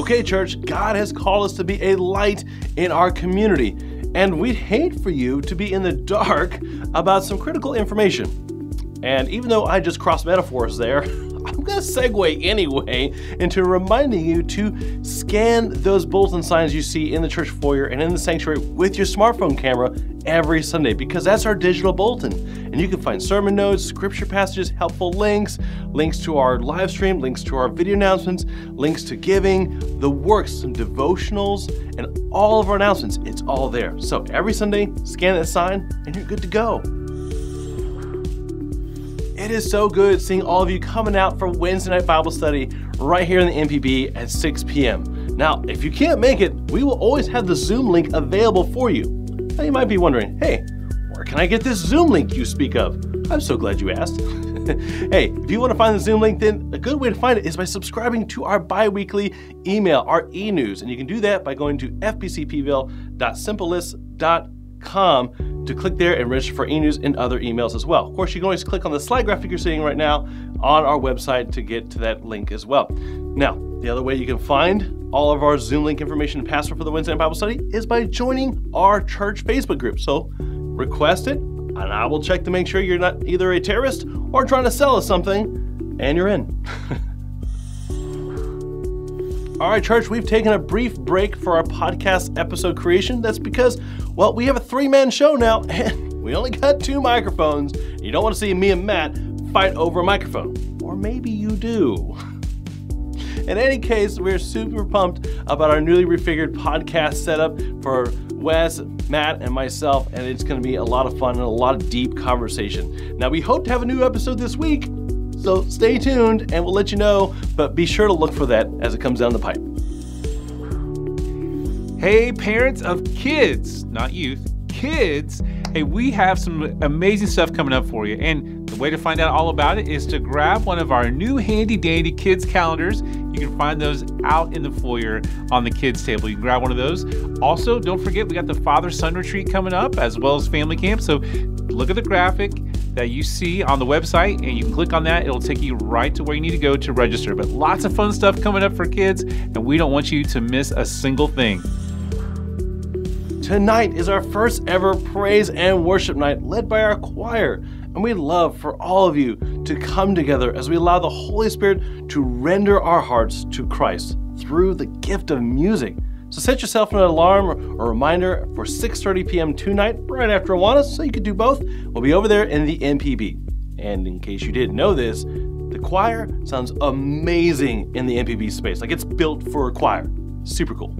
Okay, church, God has called us to be a light in our community, and we'd hate for you to be in the dark about some critical information. And even though I just crossed metaphors there, I'm to segue anyway into reminding you to scan those bulletin signs you see in the church foyer and in the sanctuary with your smartphone camera every Sunday because that's our digital bulletin. And you can find sermon notes, scripture passages, helpful links, links to our live stream, links to our video announcements, links to giving, the works, some devotionals, and all of our announcements. It's all there. So every Sunday, scan that sign and you're good to go. It is so good seeing all of you coming out for Wednesday night Bible study right here in the MPB at 6 p.m. Now, if you can't make it, we will always have the Zoom link available for you. Now, you might be wondering, hey, where can I get this Zoom link you speak of? I'm so glad you asked. hey, if you want to find the Zoom link, then a good way to find it is by subscribing to our bi weekly email, our e news. And you can do that by going to fbcpville.simplelists.com com to click there and register for e-news and other emails as well. Of course, you can always click on the slide graphic you're seeing right now on our website to get to that link as well. Now, the other way you can find all of our Zoom link information and password for the Wednesday Bible study is by joining our church Facebook group. So request it, and I will check to make sure you're not either a terrorist or trying to sell us something, and you're in. All right, church, we've taken a brief break for our podcast episode creation. That's because, well, we have a three man show now, and we only got two microphones. You don't want to see me and Matt fight over a microphone. Or maybe you do. In any case, we're super pumped about our newly refigured podcast setup for Wes, Matt, and myself, and it's going to be a lot of fun and a lot of deep conversation. Now, we hope to have a new episode this week, so stay tuned and we'll let you know, but be sure to look for that as it comes down the pipe. Hey, parents of kids, not youth, kids. Hey, we have some amazing stuff coming up for you. And the way to find out all about it is to grab one of our new handy dandy kids calendars. You can find those out in the foyer on the kids table. You can grab one of those. Also, don't forget we got the father son retreat coming up as well as family camp. So look at the graphic that you see on the website and you click on that. It'll take you right to where you need to go to register. But lots of fun stuff coming up for kids, and we don't want you to miss a single thing. Tonight is our first ever praise and worship night led by our choir. And we'd love for all of you to come together as we allow the Holy Spirit to render our hearts to Christ through the gift of music. So set yourself an alarm or reminder for 6:30 p.m. tonight, right after Awana, so you could do both. We'll be over there in the MPB. And in case you didn't know this, the choir sounds amazing in the MPB space. Like it's built for a choir. Super cool.